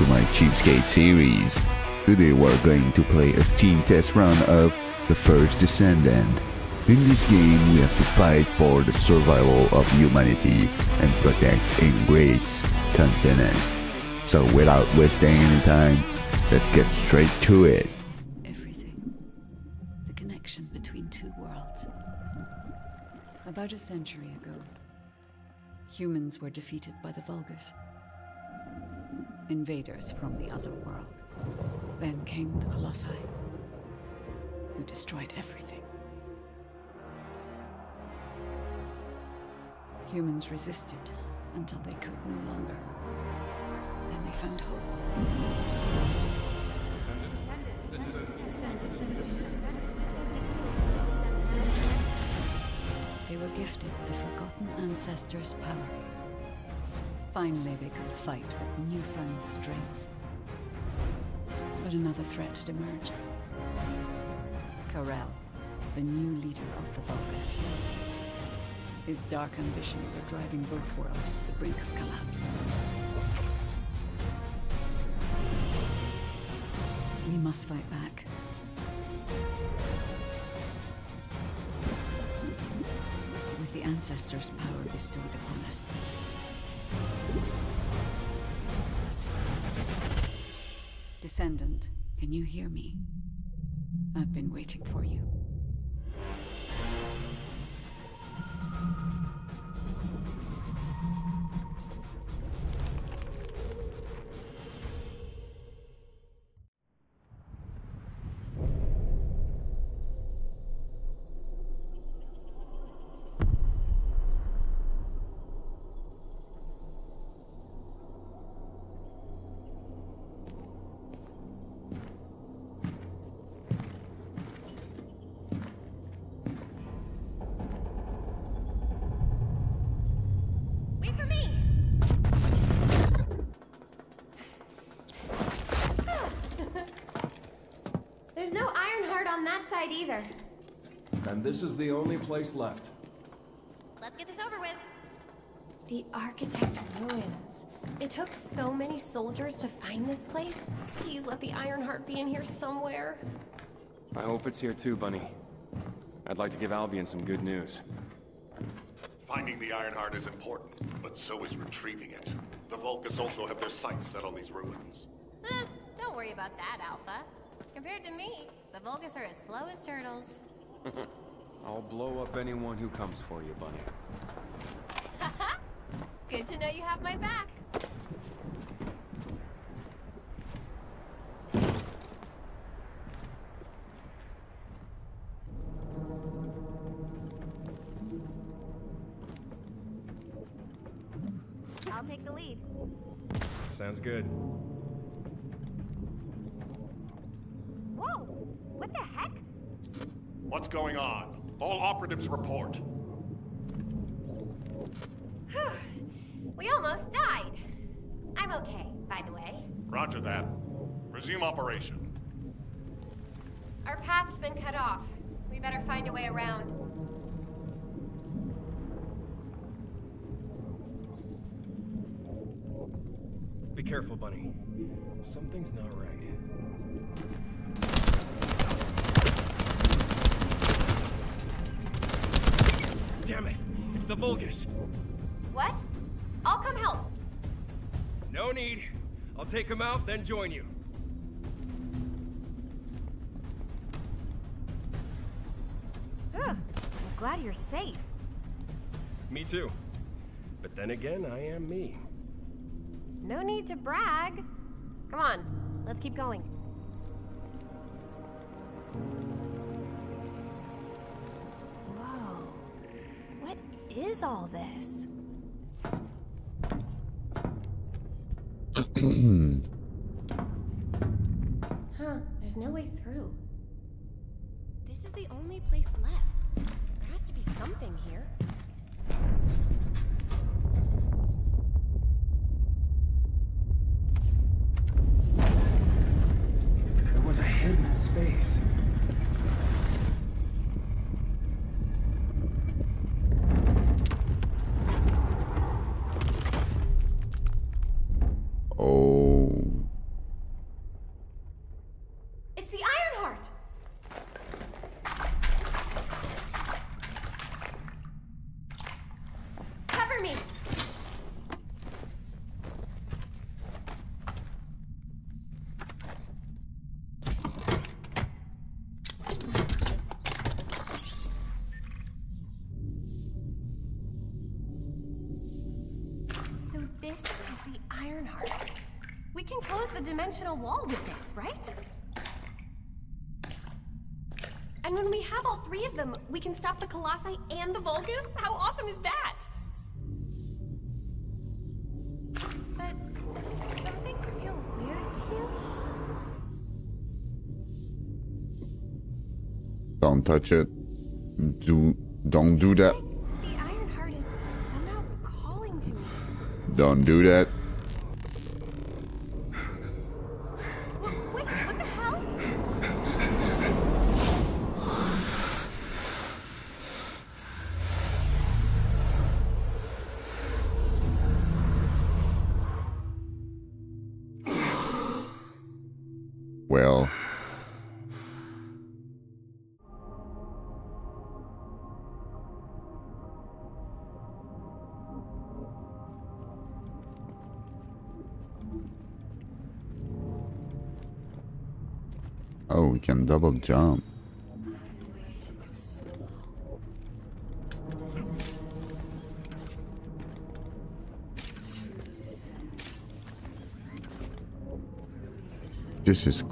to my Cheapskate series. Today we're going to play a Steam test run of The First Descendant. In this game, we have to fight for the survival of humanity and protect Embrace continent. So without wasting any time, let's get straight to it. Everything. The connection between two worlds. About a century ago, humans were defeated by the Vulgus. Invaders from the other world. Then came the Colossi, who destroyed everything. Humans resisted until they could no longer. Then they found hope. They were gifted the Forgotten Ancestors' power. Finally, they could fight with newfound strength. But another threat had emerged. Karel, the new leader of the Vulgus. His dark ambitions are driving both worlds to the brink of collapse. We must fight back. With the Ancestors' power bestowed upon us. Descendant, can you hear me? I've been waiting for you. This is the only place left. Let's get this over with. The Architect Ruins. It took so many soldiers to find this place. Please let the Ironheart be in here somewhere. I hope it's here too, Bunny. I'd like to give Albion some good news. Finding the Ironheart is important, but so is retrieving it. The Vulgus also have their sights set on these ruins. Eh, don't worry about that, Alpha. Compared to me, the Vulgus are as slow as turtles. I'll blow up anyone who comes for you, Bunny. Haha! Good to know you have my back. I'll take the lead. Sounds good. Whoa! What the heck? What's going on? All operatives report. We almost died. I'm okay, by the way. Roger that. Resume operation. Our path's been cut off. We better find a way around. Be careful, Bunny. Something's not right. Damn it! It's the Vulgus! What? I'll come help. No need. I'll take him out, then join you. I'm glad you're safe. Me too. But then again, I am me. No need to brag. Come on, let's keep going. Is all this? Huh, there's no way through. This is the only place left. There has to be something here. There was a hidden space. Can close the dimensional wall with this, right? And when we have all three of them, we can stop the Colossi and the Vulgus? How awesome is that? But does something feel weird to you? Don't touch it. Do don't do that. The Ironheart is somehow calling to me. Don't do that. Jump. This is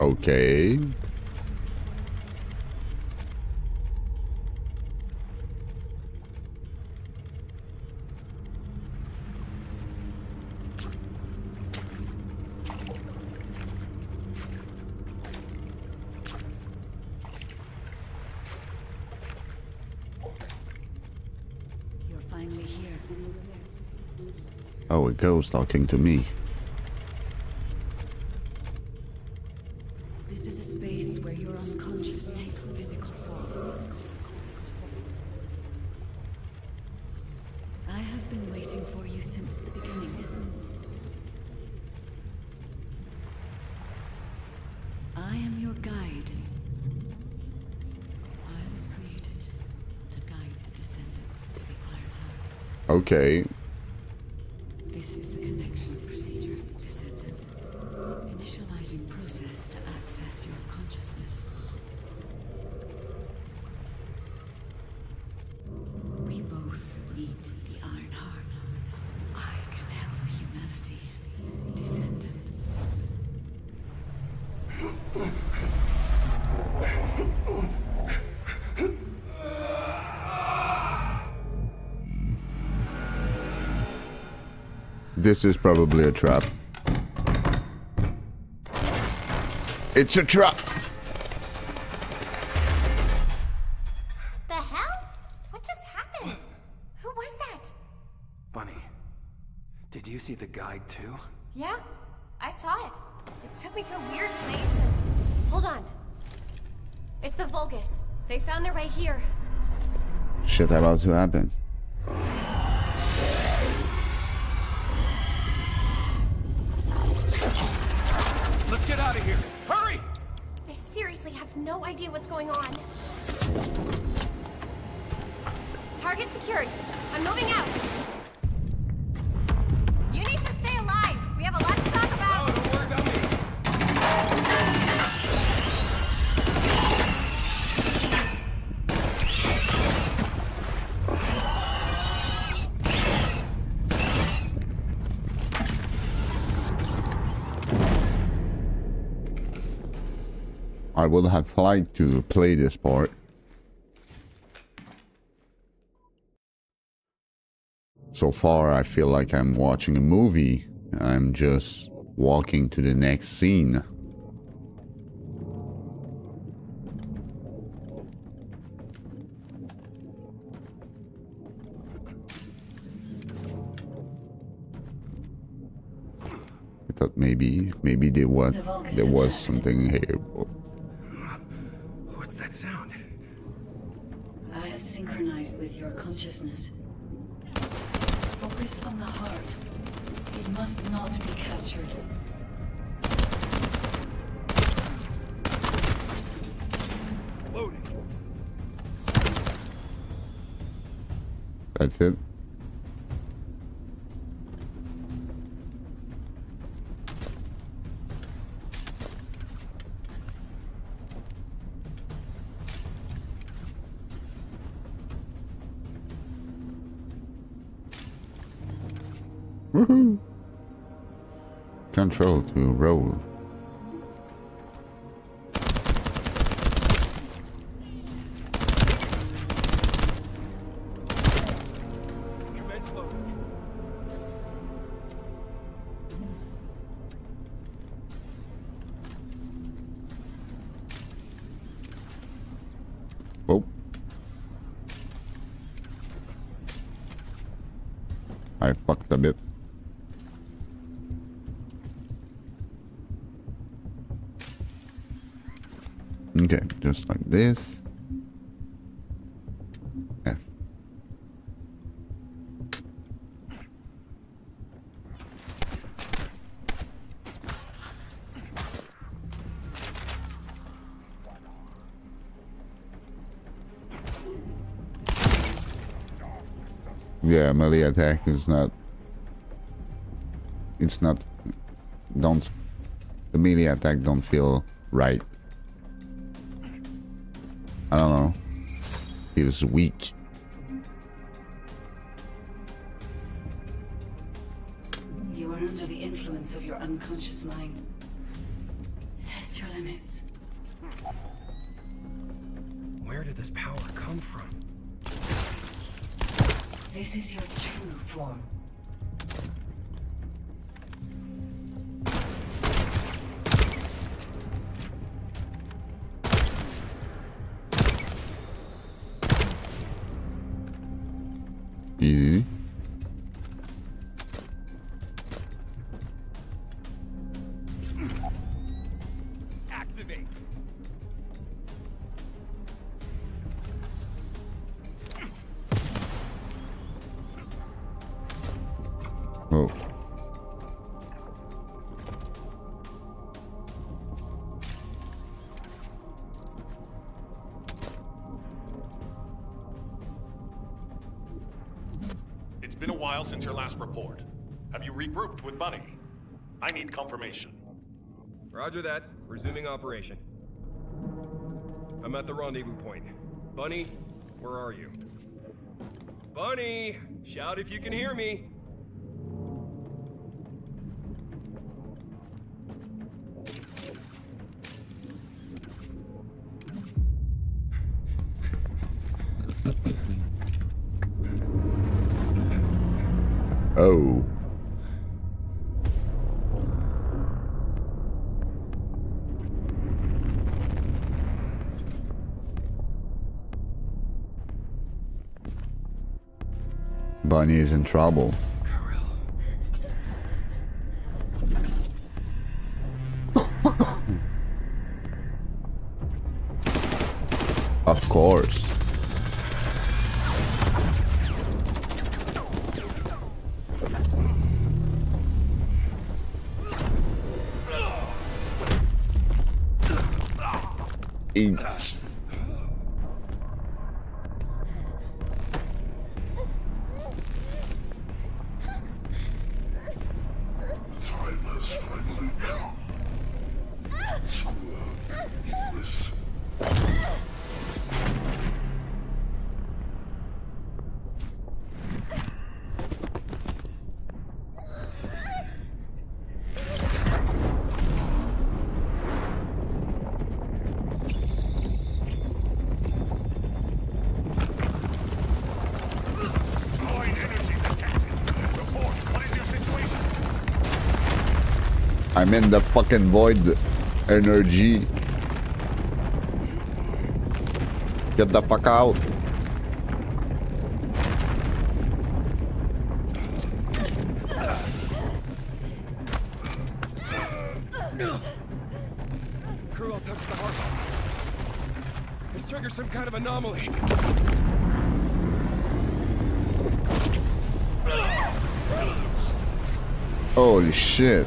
Okay. You're finally here. Oh, a ghost talking to me. Okay. This is probably a trap. It's a trap! The hell? What just happened? Who was that? Bunny, did you see the guide too? Yeah, I saw it. It took me to a weird place and... Hold on. It's the Vulgus. They found their way here. Shit about to happen. I would have liked to play this part. So far, I feel like I'm watching a movie. I'm just walking to the next scene. I thought maybe, maybe there was, there was something here. Consciousness. Focus on the heart. It must not be captured. Loading. That's it. Control to roll. Attack is not. It's not. Don't. The melee attack don't feel right. I don't know. Feels weak. You are under the influence of your unconscious mind. Test your limits. Where did this power come from? This is your true form. Easy. While since your last report. Have you regrouped with Bunny? I need confirmation. Roger that. Resuming operation. I'm at the rendezvous point. Bunny, where are you? Bunny! Shout if you can hear me! Bunny is in trouble. of course. I'm in the fucking void energy. Get the fuck out. Karel touched the heart. It's triggered some kind of anomaly. Holy shit.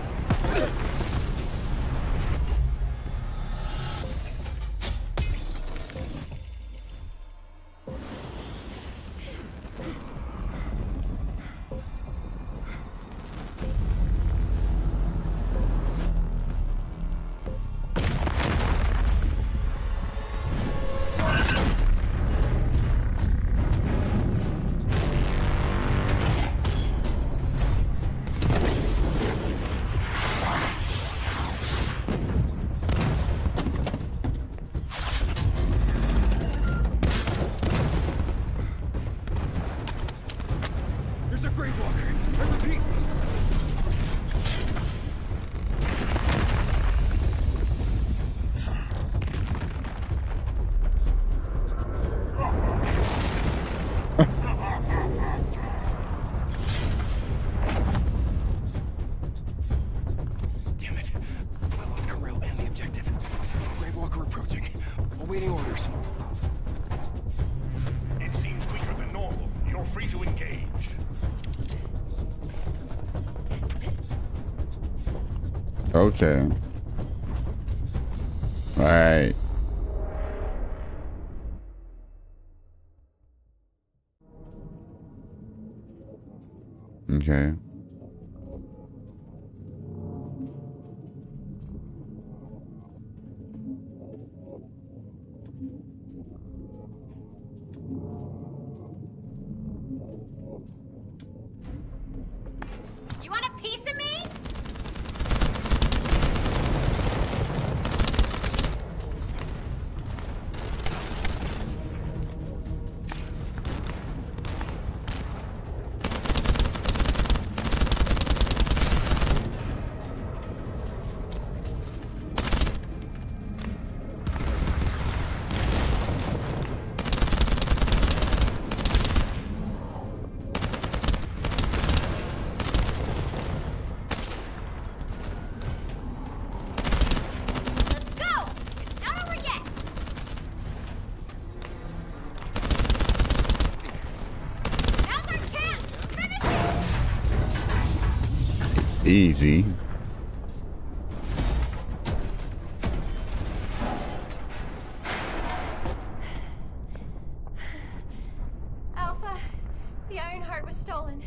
Okay. Easy. Alpha, the Ironheart was stolen.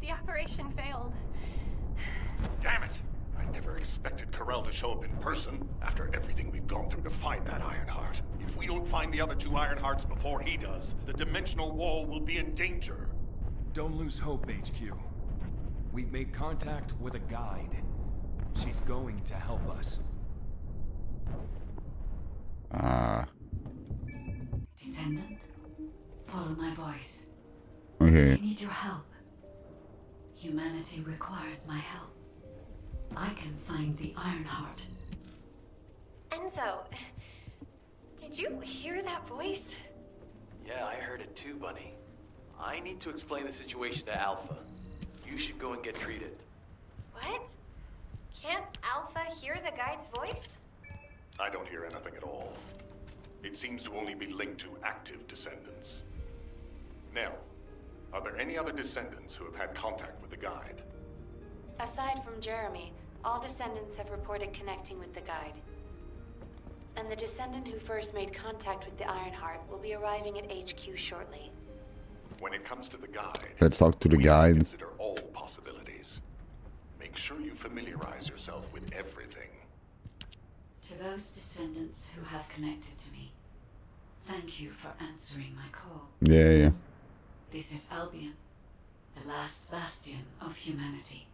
The operation failed. Damn it! I never expected Karel to show up in person after everything we've gone through to find that Ironheart. If we don't find the other two Ironhearts before he does, the dimensional wall will be in danger. Don't lose hope, HQ. We've made contact with a guide. She's going to help us. Ah. Descendant, follow my voice. Okay. I need your help. Humanity requires my help. I can find the Ironheart. Enzo, did you hear that voice? Yeah, I heard it too, Bunny. I need to explain the situation to Alpha. You should go and get treated. What? Can't Alpha hear the guide's voice? I don't hear anything at all. It seems to only be linked to active descendants. Now, are there any other descendants who have had contact with the guide? Aside from Jeremy, all descendants have reported connecting with the guide. And the descendant who first made contact with the Ironheart will be arriving at HQ shortly. When it comes to the guide, Let's talk to the we guide. Consider all possibilities. Make sure you familiarize yourself with everything. To those descendants who have connected to me, thank you for answering my call. Yeah, yeah. This is Albion, the last bastion of humanity.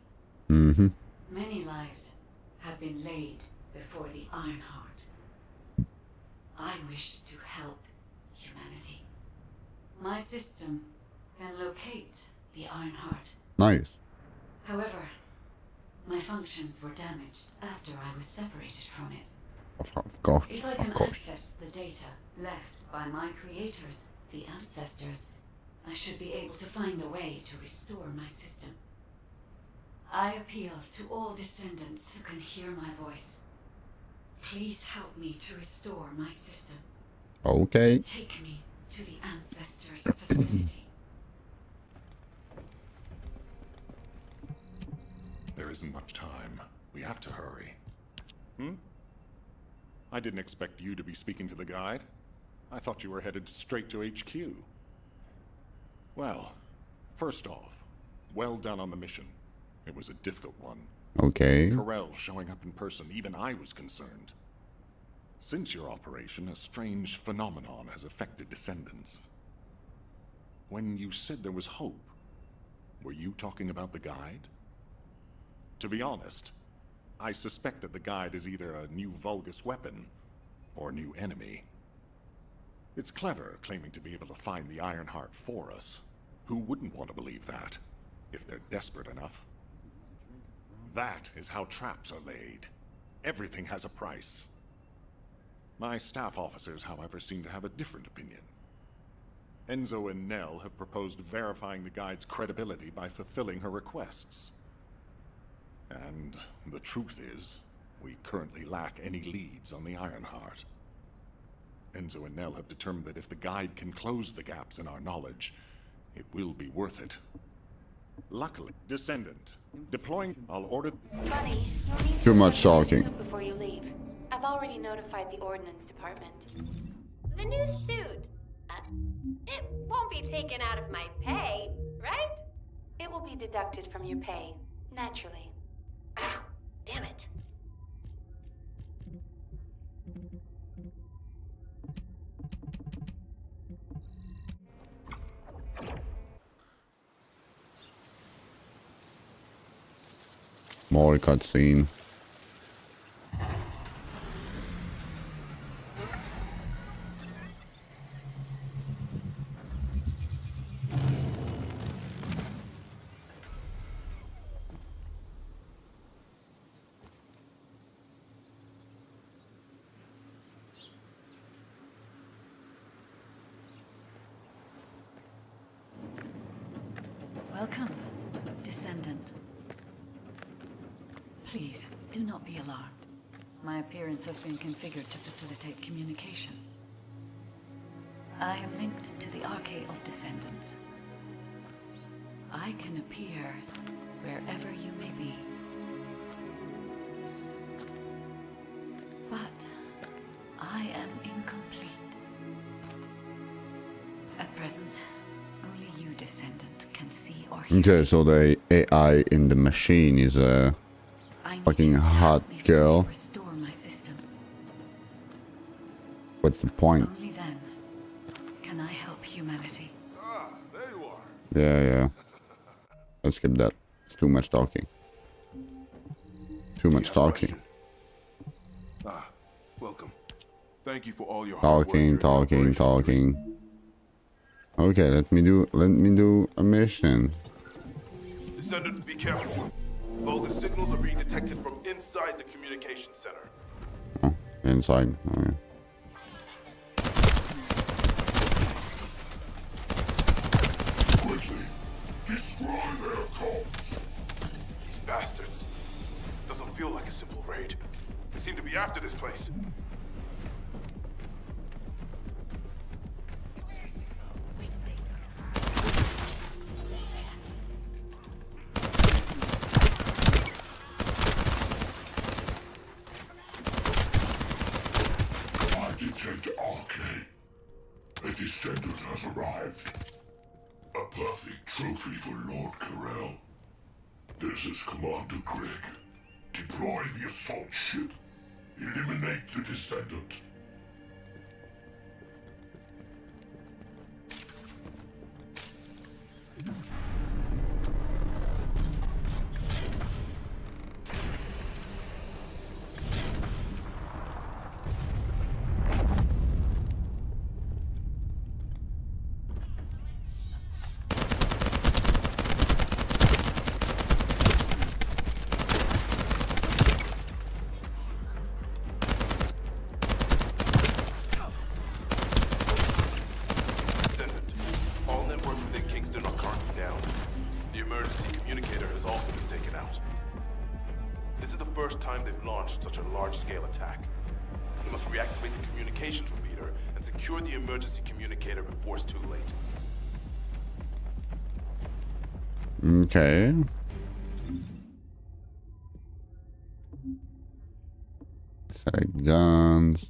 Mm-hmm. Many lives have been laid before the Ironheart. I wish to help humanity. My system can locate the Ironheart. Nice. However, my functions were damaged after I was separated from it. Of, of course. If I can access the data left by my creators, the ancestors, I should be able to find a way to restore my system. I appeal to all descendants who can hear my voice. Please help me to restore my system. Okay. Take me to the Ancestors' facility. There isn't much time. We have to hurry. Hmm? I didn't expect you to be speaking to the guide. I thought you were headed straight to HQ. Well, first off, well done on the mission. It was a difficult one. Okay. Karel showing up in person, even I was concerned. Since your operation, a strange phenomenon has affected descendants. When you said there was hope, were you talking about the guide? To be honest, I suspect that the guide is either a new Vulgus weapon or a new enemy. It's clever claiming to be able to find the Ironheart for us. Who wouldn't want to believe that, if they're desperate enough? That is how traps are laid. Everything has a price. My staff officers, however, seem to have a different opinion. Enzo and Nell have proposed verifying the guide's credibility by fulfilling her requests. And the truth is, we currently lack any leads on the Ironheart. Enzo and Nell have determined that if the guide can close the gaps in our knowledge, it will be worth it. Luckily, Descendant, deploying, I'll order... Bunny, you'll to Too much talking. Before you leave. I've already notified the Ordnance Department. The new suit. Uh, it won't be taken out of my pay, right? It will be deducted from your pay, naturally. Damn it. More cutscene. Welcome, descendant. Please, do not be alarmed. My appearance has been configured to facilitate communication. I am linked to the Arche of Descendants. I can appear wherever you may be. But I am incomplete. At present, descendant, can see or hear. Okay, so the AI in the machine is a fucking you to help hot girl. My system. What's the point? Only then can I help humanity. Ah, there you are. Yeah, yeah. Let's skip that. It's too much talking. Too much talking. Ah, welcome. Thank you for all your hard work Talking, talking, talking. Okay, let me do let me do a mission. Descendant, be careful. Vulgus signals are being detected from inside the communication center. Oh, inside. Okay. Quickly, destroy their comms. These bastards. This doesn't feel like a simple raid. They seem to be after this place. Descendant has arrived. A perfect trophy for Lord Karel. This is Commander Greg. Deploy the assault ship. Eliminate the descendant. This is the first time they've launched such a large-scale attack. We must reactivate the communications repeater and secure the emergency communicator before it's too late. Okay. Select guns.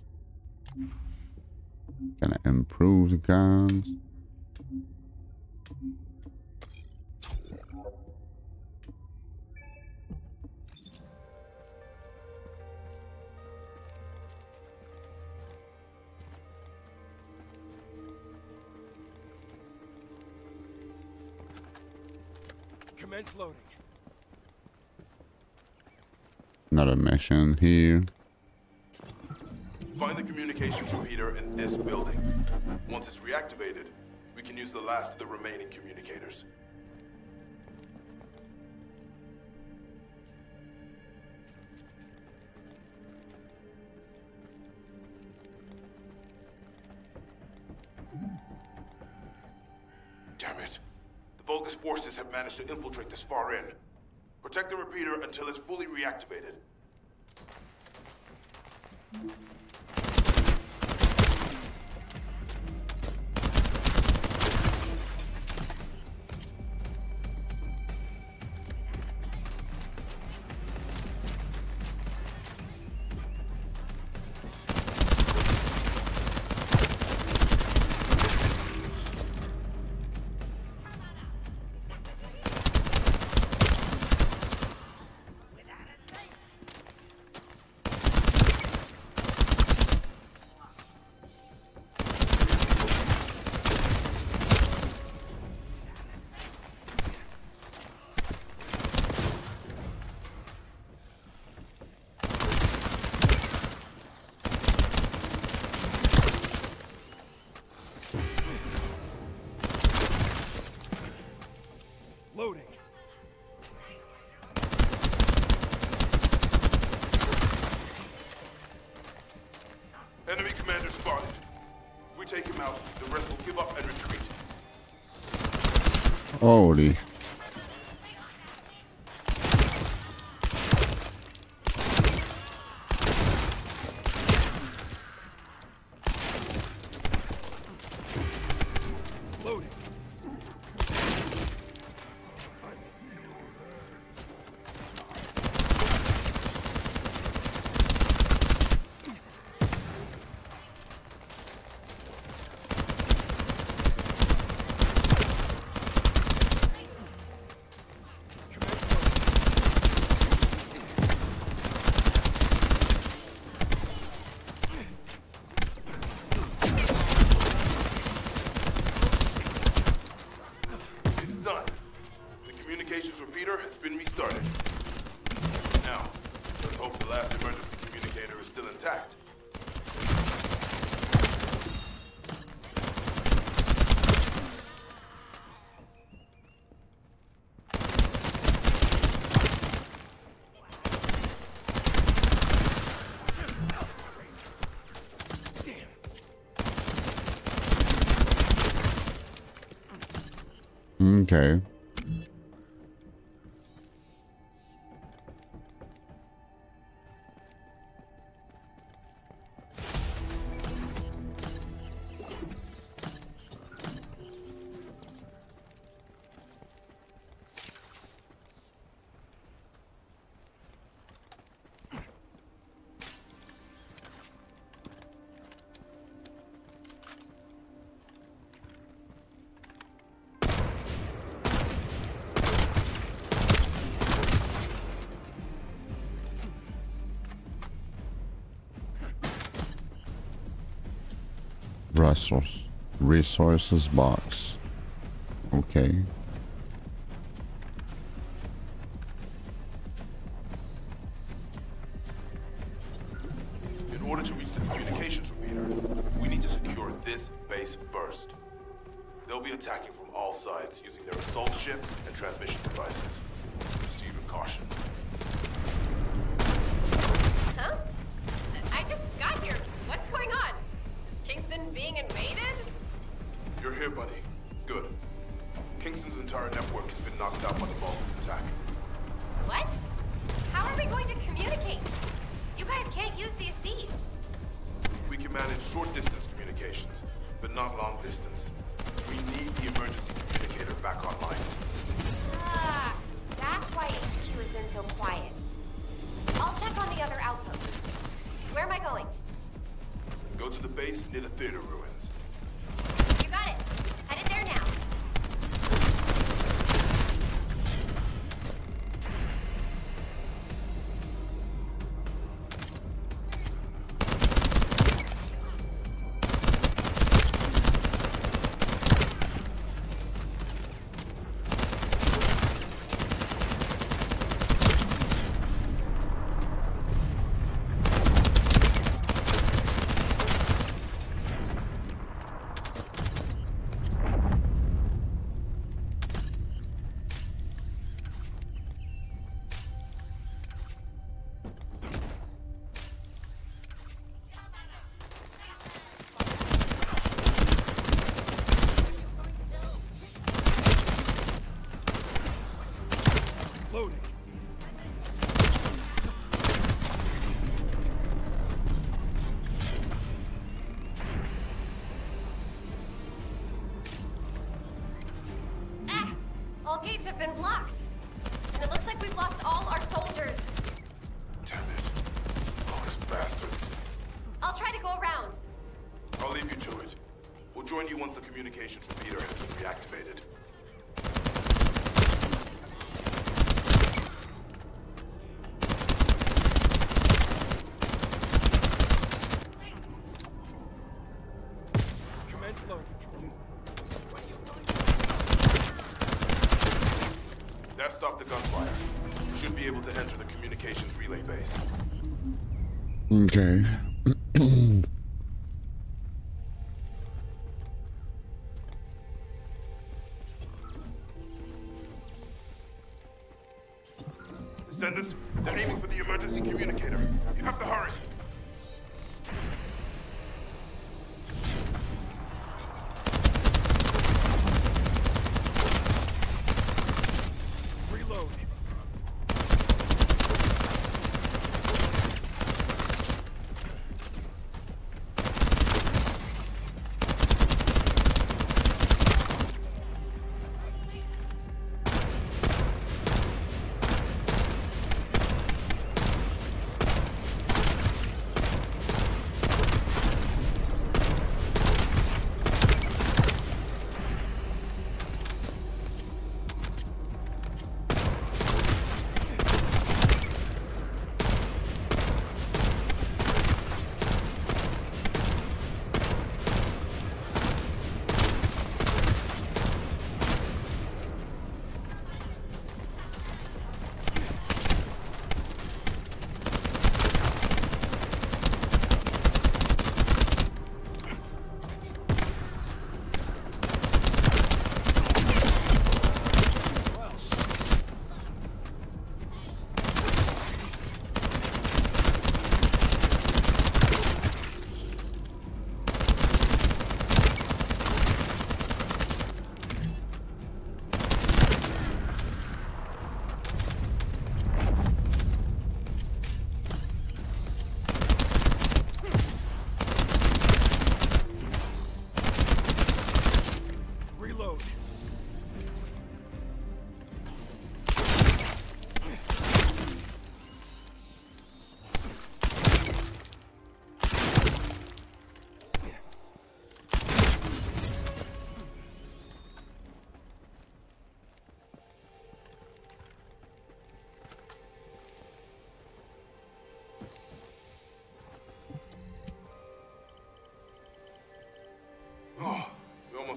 I improve the guns? Commence loading. Another mission here. Find the communications repeater in this building. Once it's reactivated, we can use the last of the remaining communicators. Have managed to infiltrate this far in. Protect the repeater until it's fully reactivated. Loading. Okay. Resource resources box. Okay. Been blocked. Okay.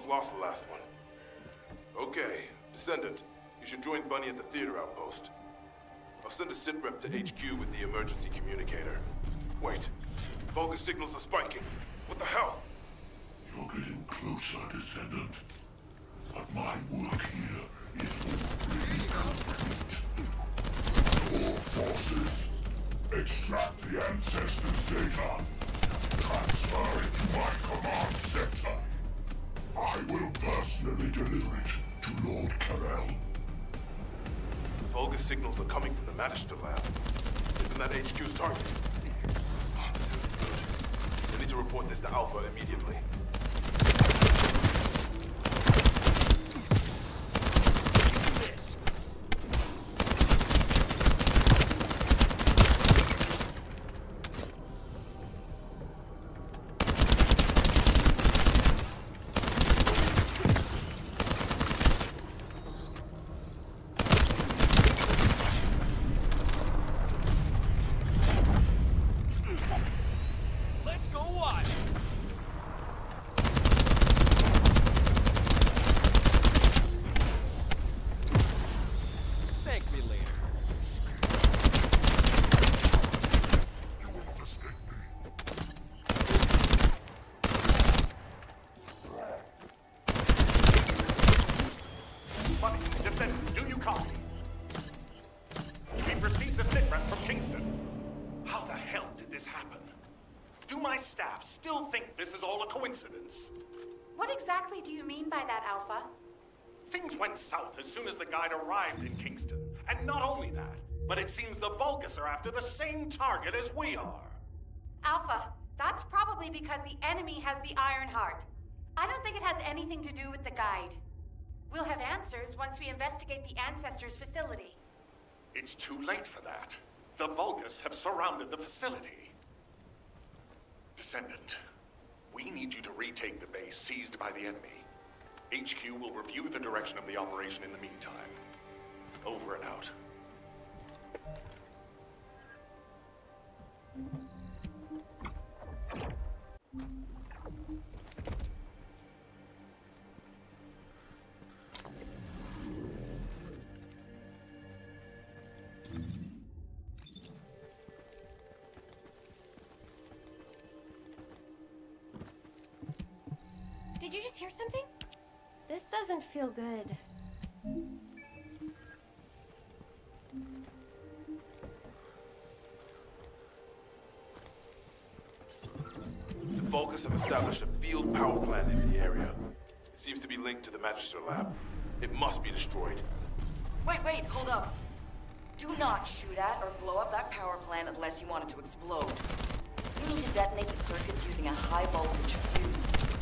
Lost the last one. Okay, Descendant, you should join Bunny at the theater outpost. I'll send a sit rep to HQ with the emergency communicator. Wait, Vulgus signals are spiking. What the hell? You're getting closer, Descendant. But my work here is already complete. All forces, extract the Ancestors' data. Transfer it to my command center. I will deliver it to Lord Karel. Vulgus signals are coming from the Magister lab. Isn't that HQ's target? Oh, this isn't good. We need to report this to Alpha immediately. Exactly do you mean by that, Alpha? Things went south as soon as the guide arrived in Kingston. And not only that, but it seems the Vulgus are after the same target as we are. Alpha, that's probably because the enemy has the Iron Heart. I don't think it has anything to do with the guide. We'll have answers once we investigate the Ancestors' facility. It's too late for that. The Vulgus have surrounded the facility. Descendant, we need you to retake the base seized by the enemy. HQ will review the direction of the operation in the meantime. Over and out. Did you something? This doesn't feel good. The Vulgus have established a field power plant in the area. It seems to be linked to the Magister lab. It must be destroyed. Wait, wait, hold up. Do not shoot at or blow up that power plant unless you want it to explode. You need to detonate the circuits using a high voltage fuse.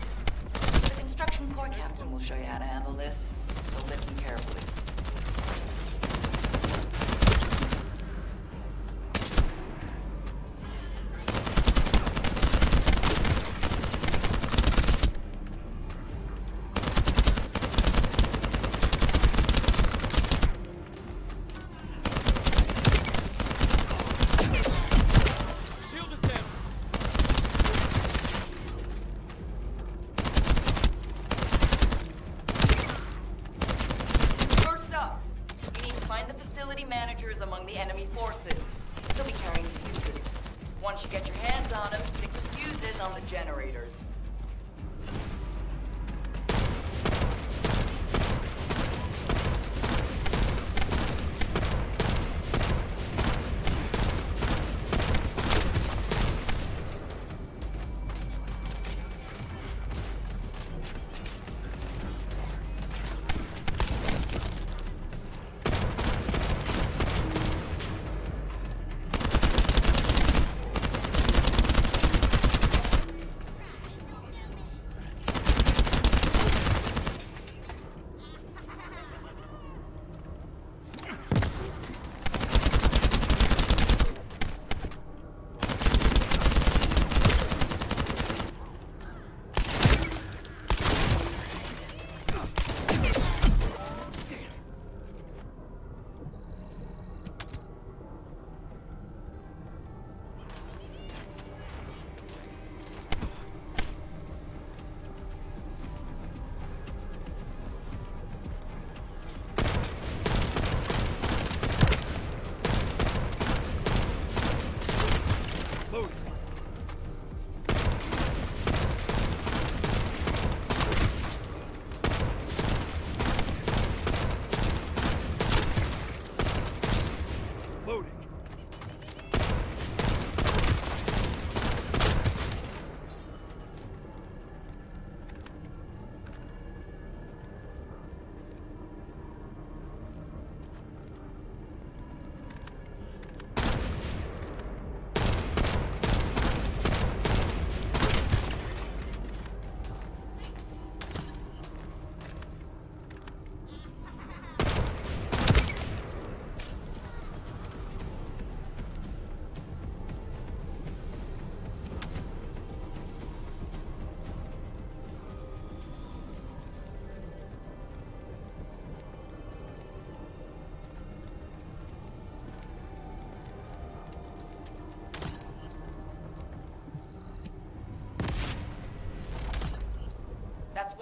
Construction corps captain will show you how to handle this, so listen carefully.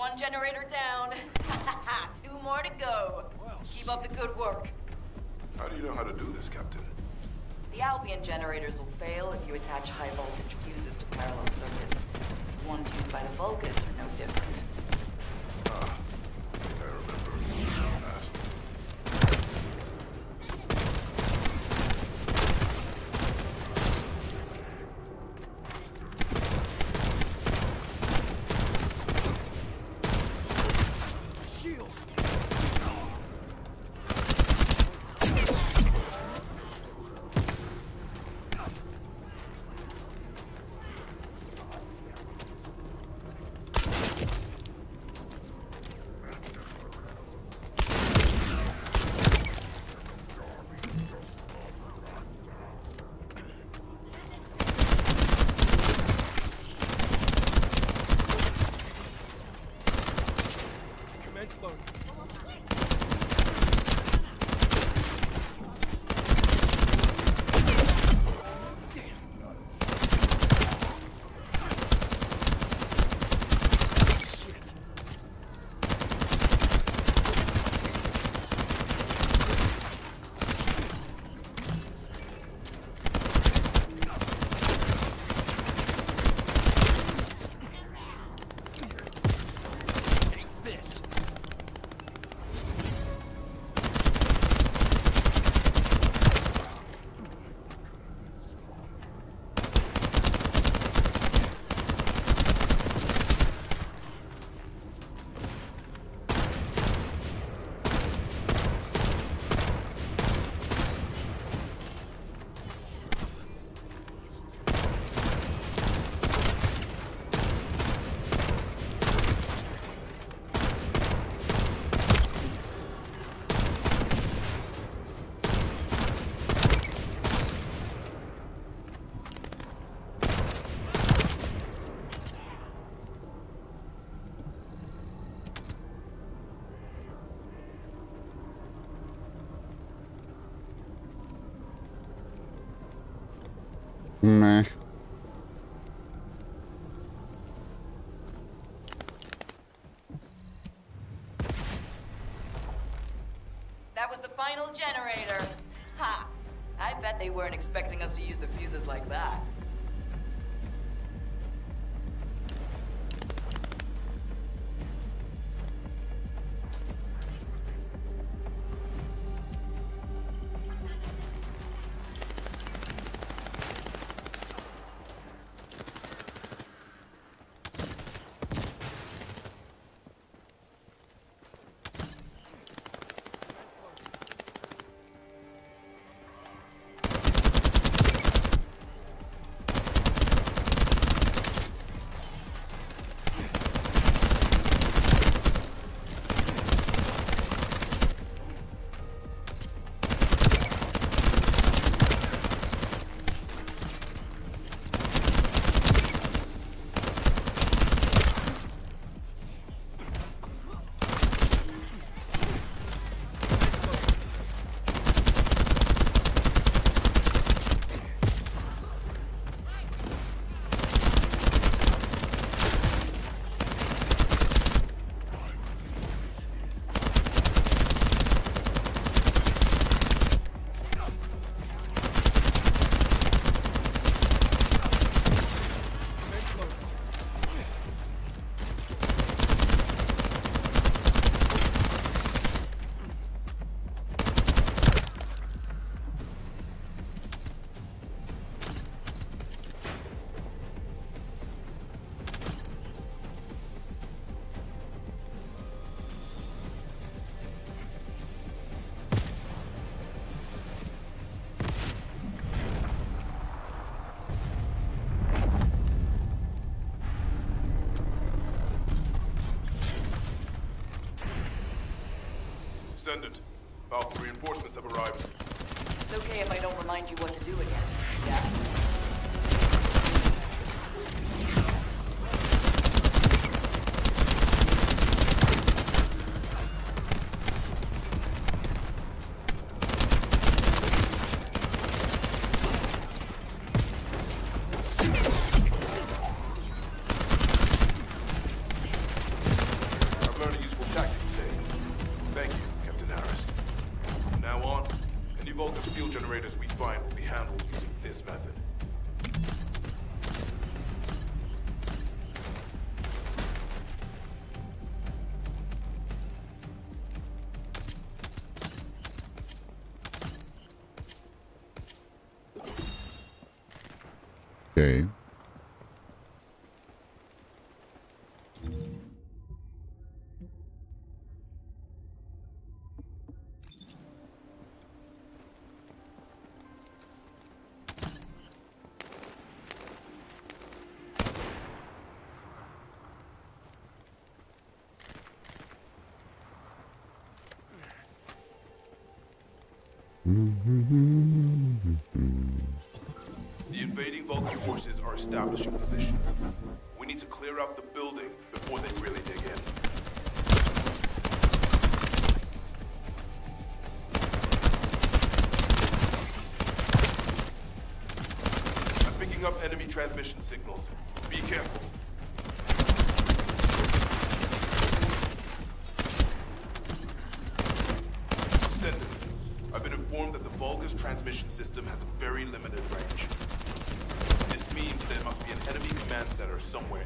One generator down. Two more to go. Keep up the good work. How do you know how to do this, Captain? The Albion generators will fail if you attach high voltage fuses to parallel circuits. The ones used by the Vulgus are no different. Meh. That was the final generator. Ha! I bet they weren't expecting us to use the fuses like that. Remind you what to do again. Yeah? Thank you, Captain Harris. From now on, any Vulcan fuel generators we find will be handled using this method. Okay. Establishing positions. We need to clear out the building before they really dig in. I'm picking up enemy transmission signals. Be careful. Descendant, I've been informed that the Vulgus transmission system has a very limited range. This means there must be an enemy command center somewhere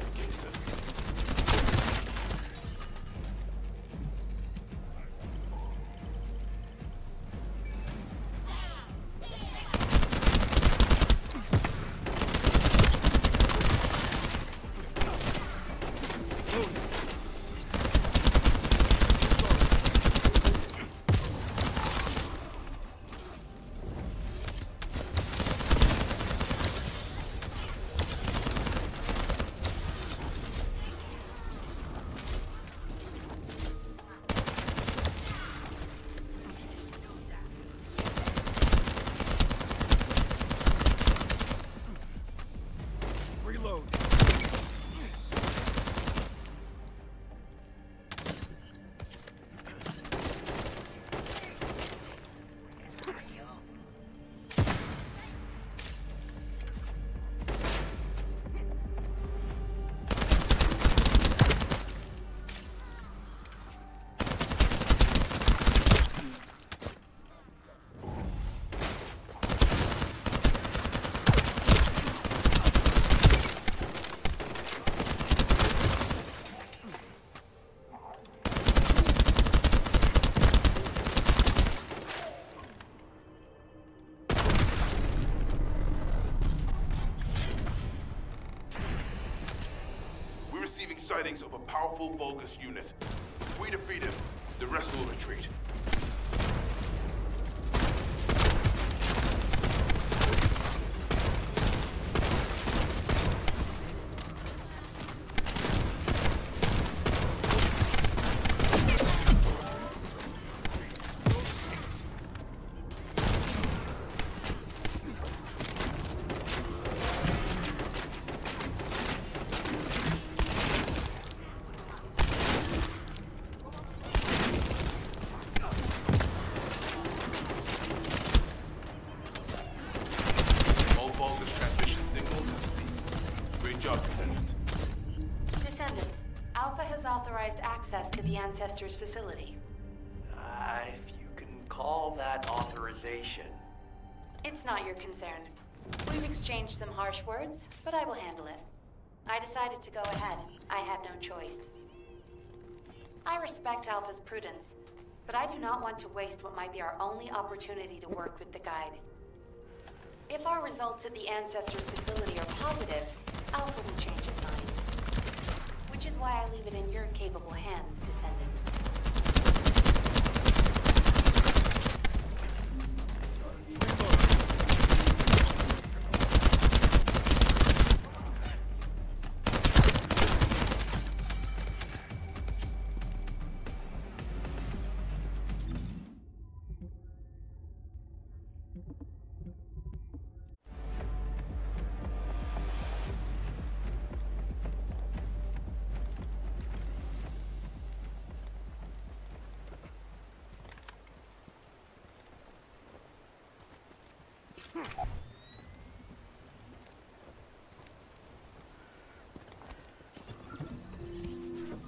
facility. Uh, if you can call that authorization. It's not your concern. We've exchanged some harsh words, but I will handle it. I decided to go ahead. I had no choice. I respect Alpha's prudence, but I do not want to waste what might be our only opportunity to work with the Guide. If our results at the Ancestors facility are positive, Alpha will change his mind. Which is why I leave it in your capable hands, Descendant.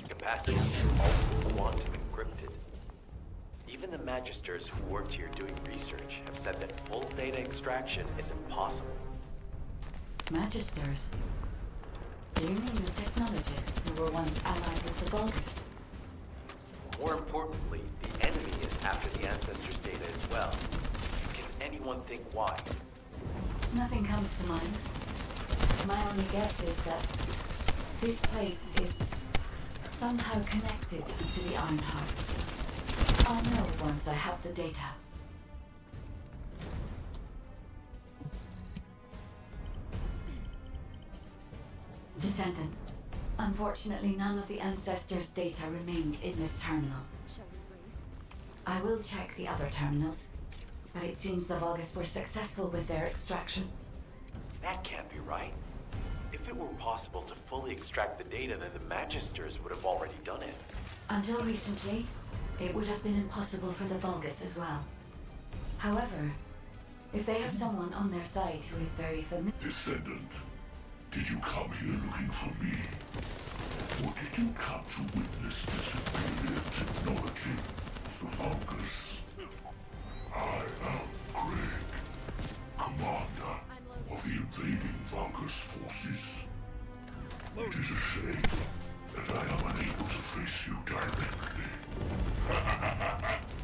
Capacity is also quantum encrypted. Even the Magisters who worked here doing research have said that full data extraction is impossible. Magisters? Do you mean the technologists who were once allied with the Vulgus? More importantly, the enemy is after the Ancestors' data as well. Can anyone think why? Nothing comes to mind. My only guess is that this place is somehow connected to the Ironheart. I'll know once I have the data. Descendant, unfortunately none of the Ancestors' data remains in this terminal. I will check the other terminals, but it seems the Vulgus were successful with their extraction. That can't be right. If it were possible to fully extract the data, then the Magisters would have already done it. Until recently, it would have been impossible for the Vulgus as well. However, if they have someone on their side who is very familiar... Descendant, did you come here looking for me? Or did you come to witness the superior technology of the Vulgus? I am Greg, commander of the invading Vulgus forces. It is a shame that I am unable to face you directly.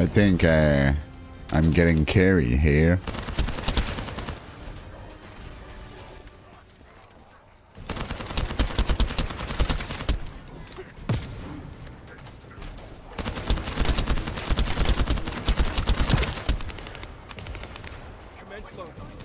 I think uh, I'm getting carried here. Commence.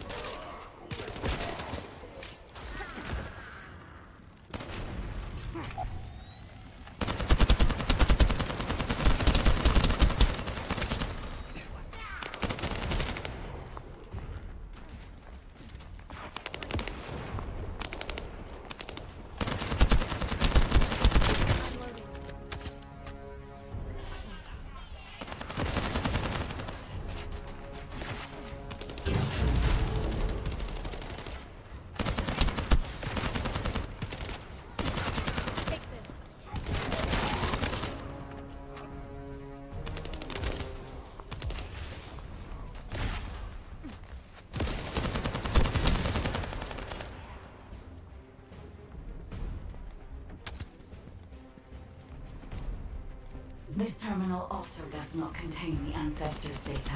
Also does not contain the Ancestors' data.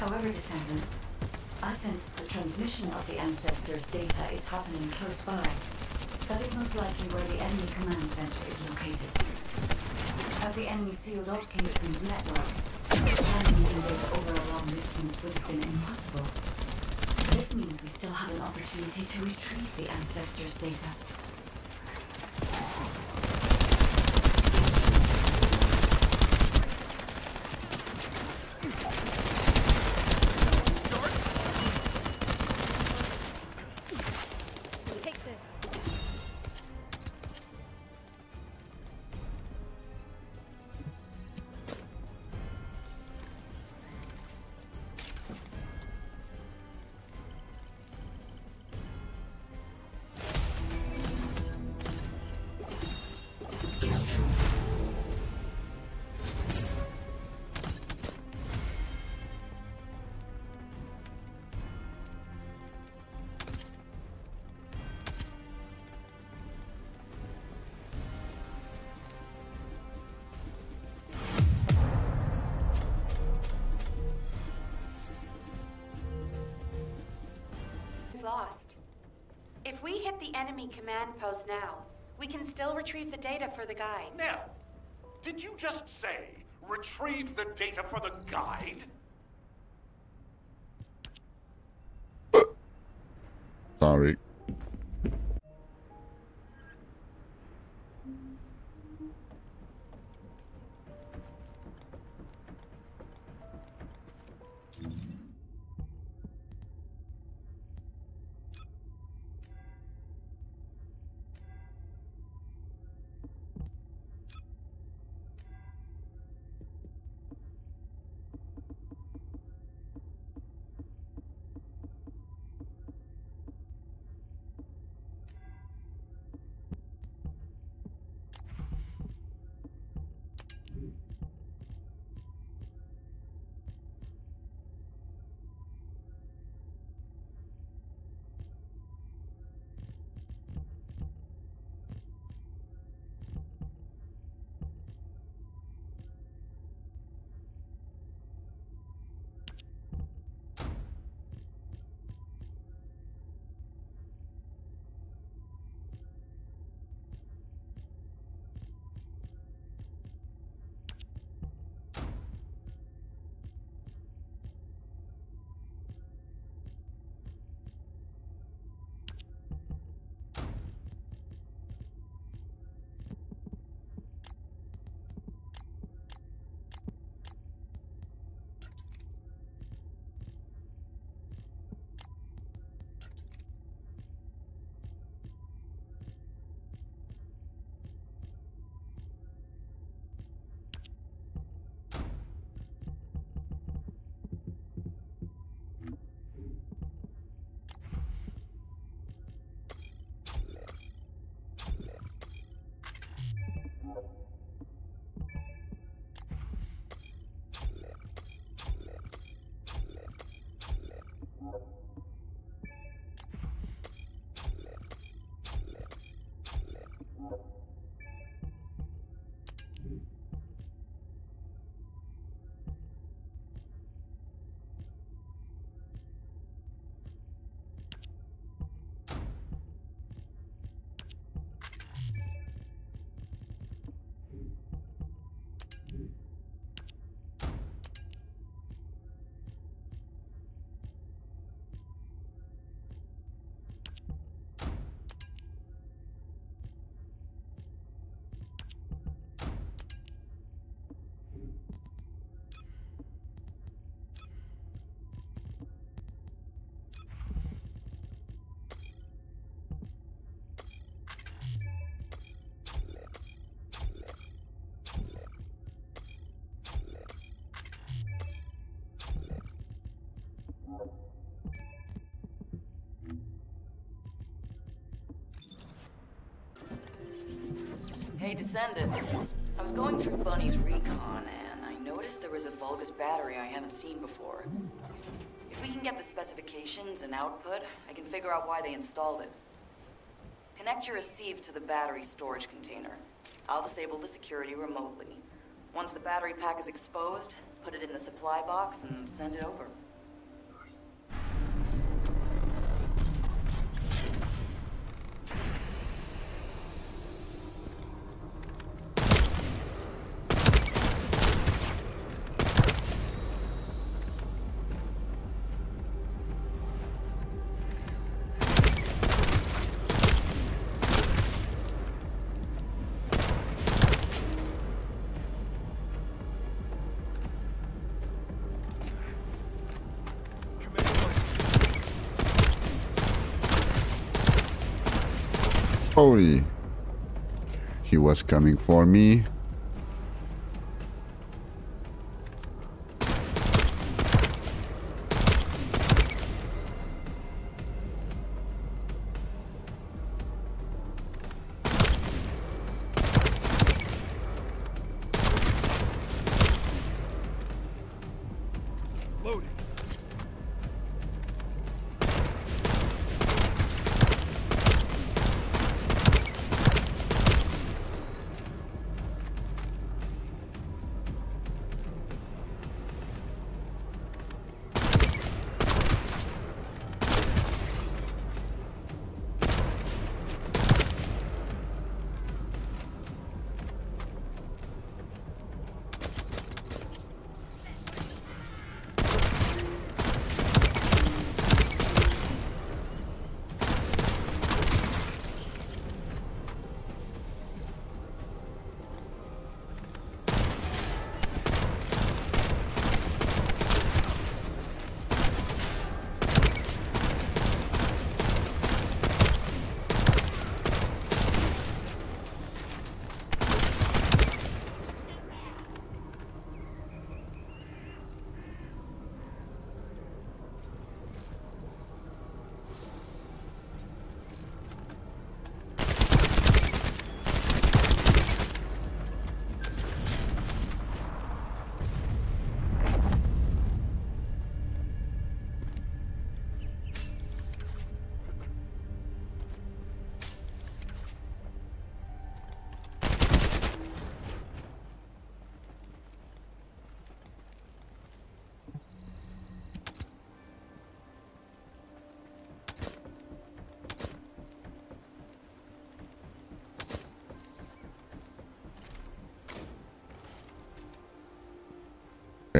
However, Descendant, I sense the transmission of the Ancestors' data is happening close by. That is most likely where the enemy command center is located. As the enemy sealed off Kingston's network, transmitting data over a long distance would have been impossible. This means we still have an opportunity to retrieve the Ancestors' data. Enemy command post now, we can still retrieve the data for the guide. Now, did you just say retrieve the data for the guide? Sorry. Hey, Descendant. I was going through Bunny's recon, and I noticed there was a Vulgus battery I haven't seen before. If we can get the specifications and output, I can figure out why they installed it. Connect your receive to the battery storage container. I'll disable the security remotely. Once the battery pack is exposed, put it in the supply box and send it over. Holy. He was coming for me.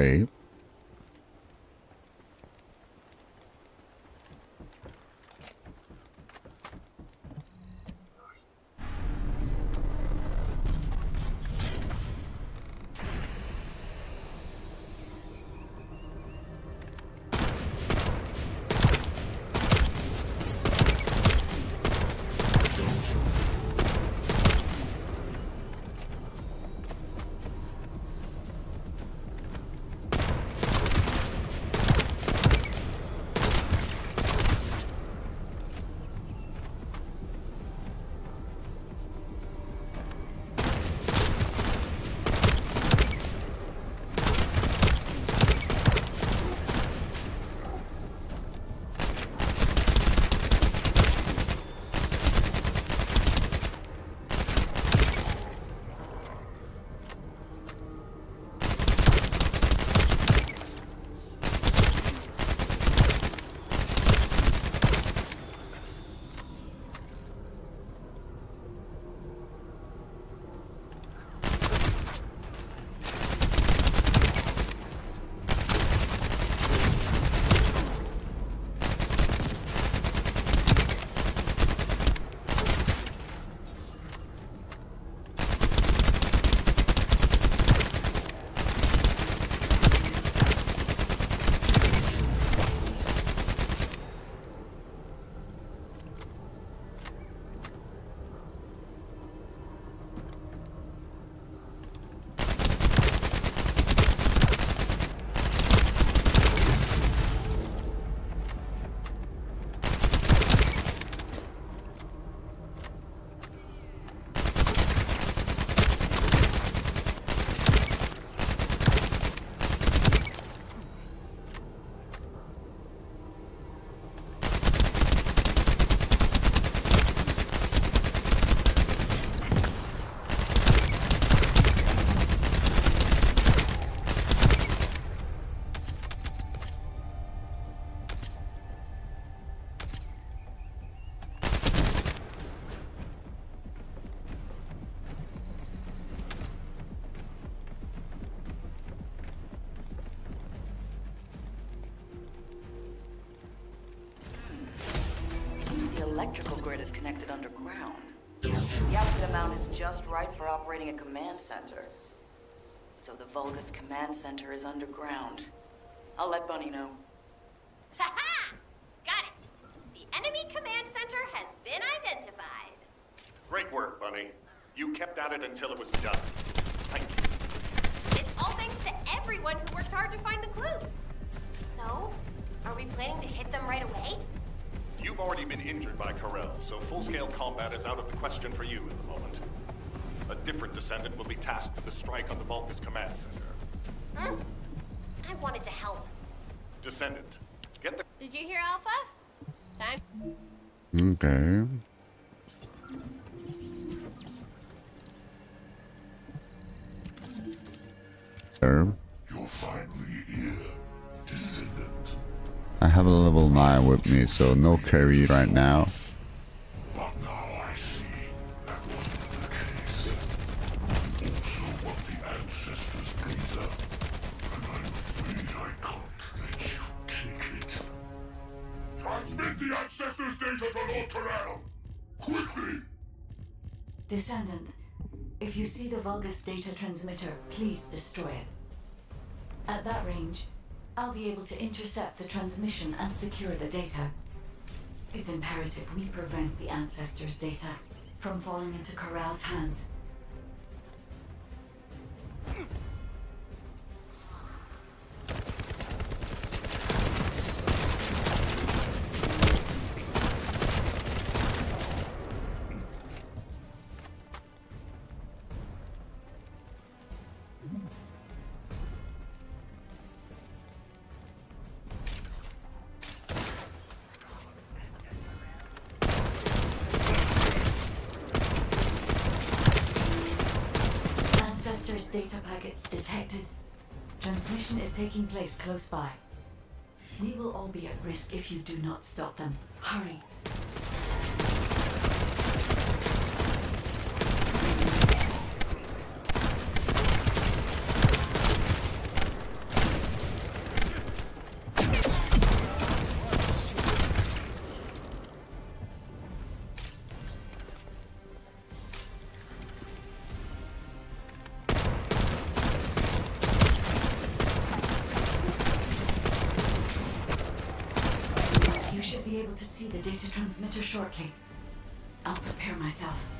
Okay. Command center is underground. I'll let Bunny know. Ha ha! Got it. The enemy command center has been identified. Great work, Bunny. You kept at it until it was done. Thank you. It's all thanks to everyone who worked hard to find the clues. So, are we planning to hit them right away? You've already been injured by Karel, so full-scale combat is out of the question for you at the moment. A different descendant will be tasked with the strike on the Vulgus command center. Hmm? I wanted to help. Descendant, get the... Did you hear Alpha? Time. Okay. Sir. You're finally here, Descendant. I have a level 9 with me, so no carry right now. Data transmitter, please destroy it. At that range, I'll be able to intercept the transmission and secure the data. It's imperative we prevent the Ancestors' data from falling into Karel's hands. Taking place close by. We will all be at risk if you do not stop them. Hurry. Transmitter shortly. I'll prepare myself.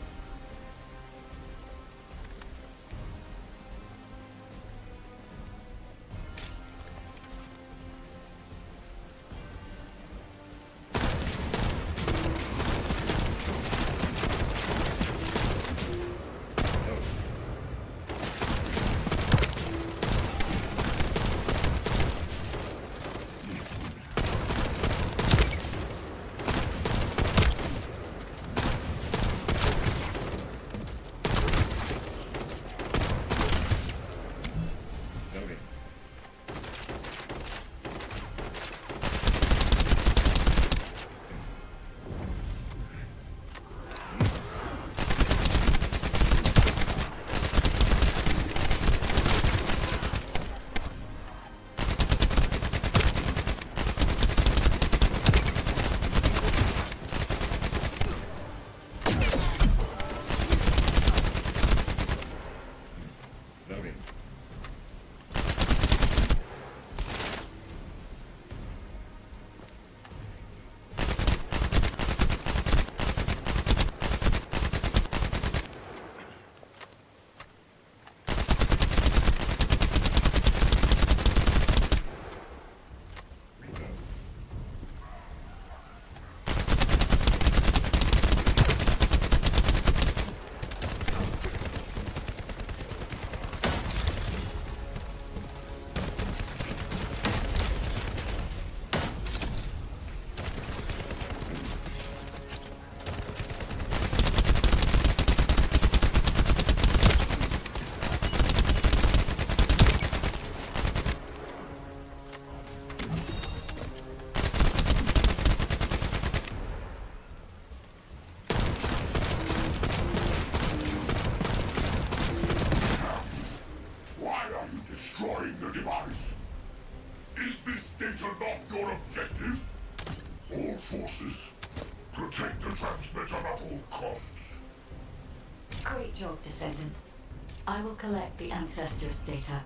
Ancestors' data.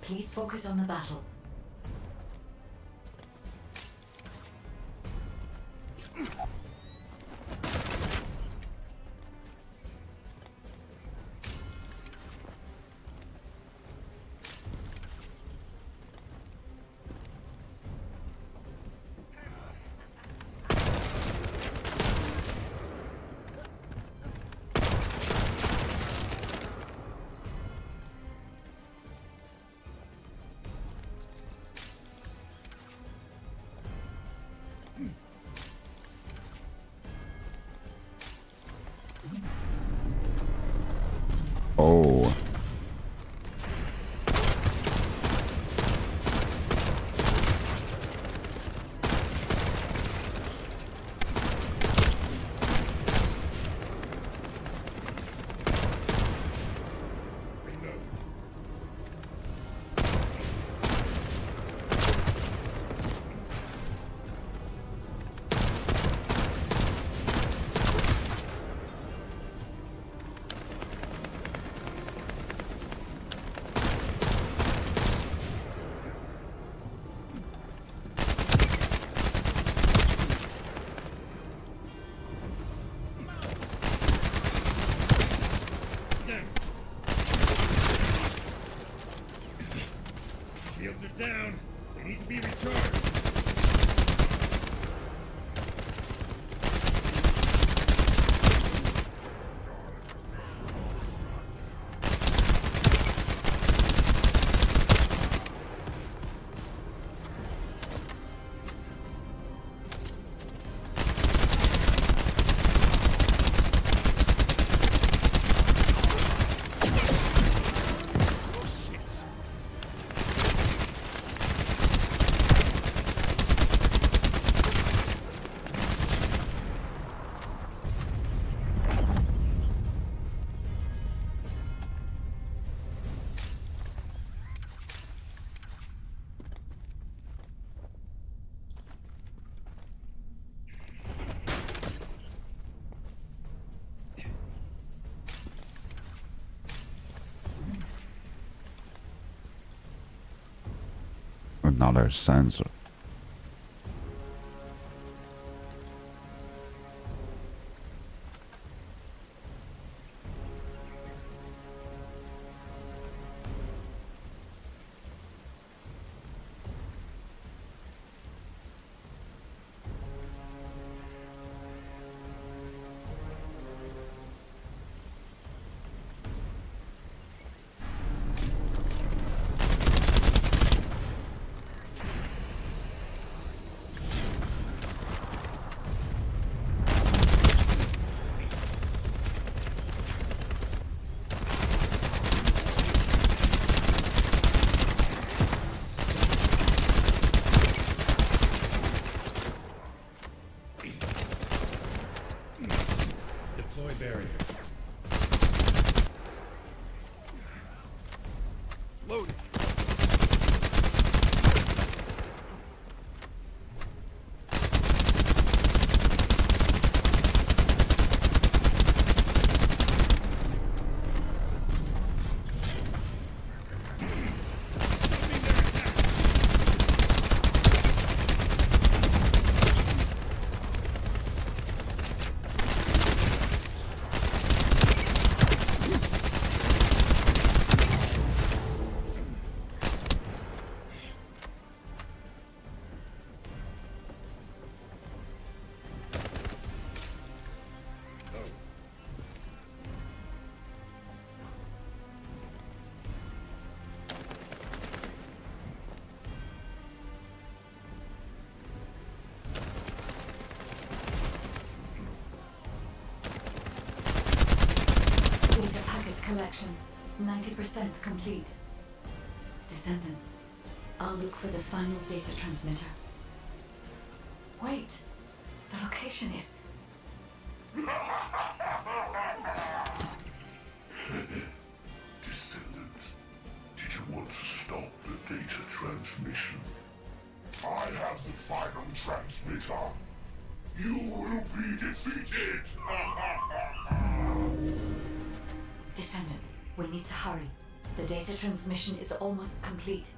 Please focus on the battle. Another sensor. 90% complete. Descendant. I'll look for the final data transmitter. Wait. The location is... data transmission is almost complete.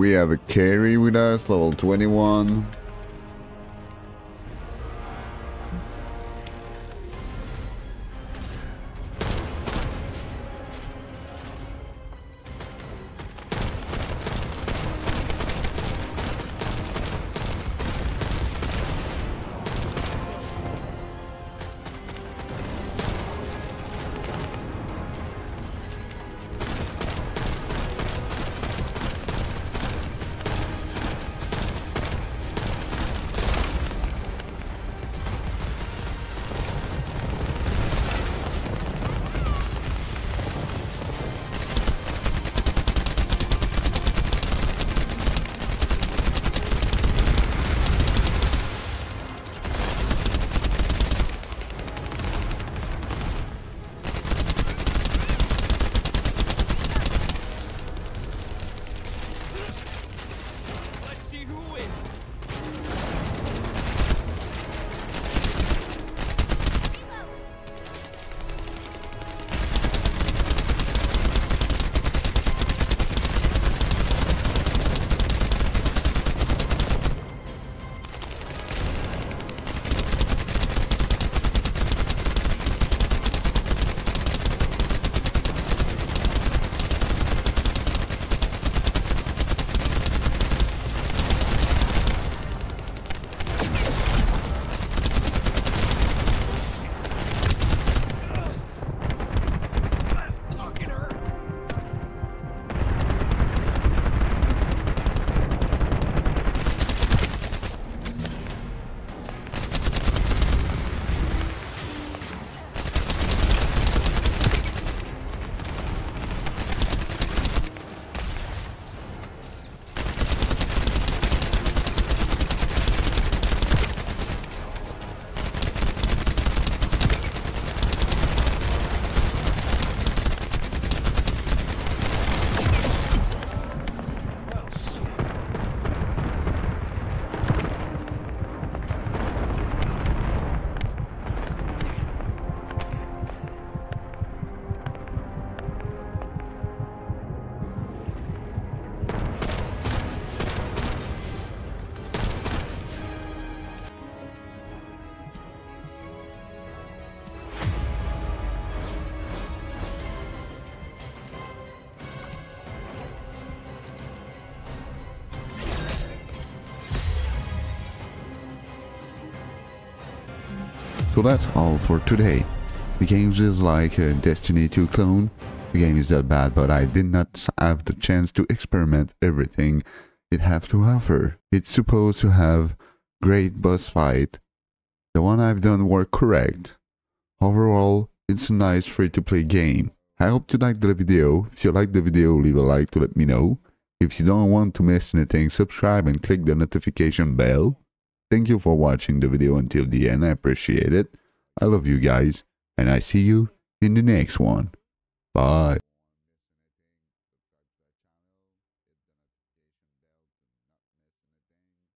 We have a carry with us, level 21. So that's all for today. The game is like a Destiny 2 clone. The game is that bad, but I did not have the chance to experiment everything it have to offer. It's supposed to have great boss fight. The one I've done were correct. Overall, it's a nice free-to-play game. I hope you liked the video. If you liked the video, leave a like to let me know. If you don't want to miss anything, subscribe and click the notification bell. Thank you for watching the video until the end. I appreciate it. I love you guys, and I see you in the next one. Bye.